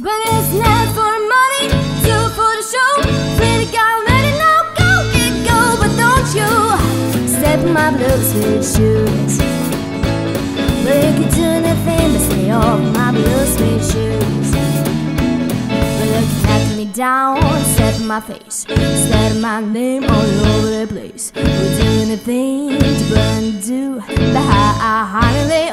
But it's not for money, do it for the show. Pretty girl, let it know, go, get go. But don't you step in my blue suede shoes. You can do anything but stay off my blue suede shoes. You knock me down, step in my face, step my name all over the place. We do anything to burn do. But how I hardly lay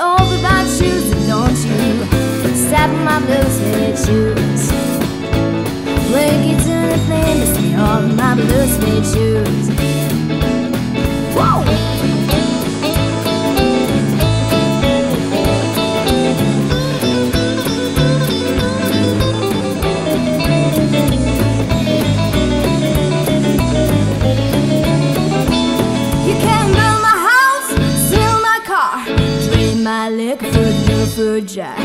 in my blue suede shoes. Well, you can do anything but stay off my blue suede shoes. You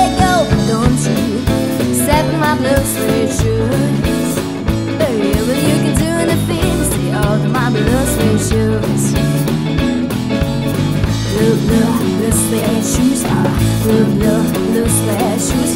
Shoes are. Blue, blue suede